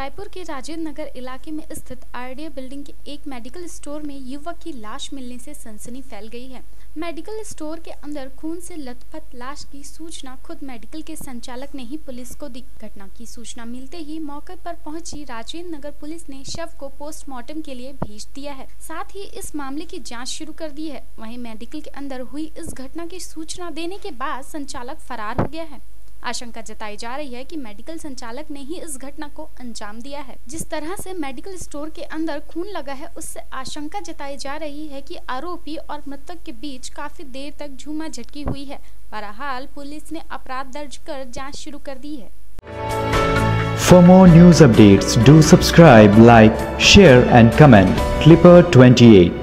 जयपुर के राजेंद्र नगर इलाके में स्थित आरडीए बिल्डिंग के एक मेडिकल स्टोर में युवक की लाश मिलने से सनसनी फैल गई है। मेडिकल स्टोर के अंदर खून से लथपथ लाश की सूचना खुद मेडिकल के संचालक ने ही पुलिस को दी। घटना की सूचना मिलते ही मौके पर पहुँची राजेंद्र नगर पुलिस ने शव को पोस्टमार्टम के लिए भेज दिया है। साथ ही इस मामले की जाँच शुरू कर दी है। वही मेडिकल के अंदर हुई इस घटना की सूचना देने के बाद संचालक फरार हो गया है। आशंका जताई जा रही है कि मेडिकल संचालक ने ही इस घटना को अंजाम दिया है। जिस तरह से मेडिकल स्टोर के अंदर खून लगा है उससे आशंका जताई जा रही है कि आरोपी और मृतक के बीच काफ़ी देर तक झूमा झटकी हुई है। बहरहाल पुलिस ने अपराध दर्ज कर जाँच शुरू कर दी है। For more news updates, do subscribe, like, share and comment. Clipper 28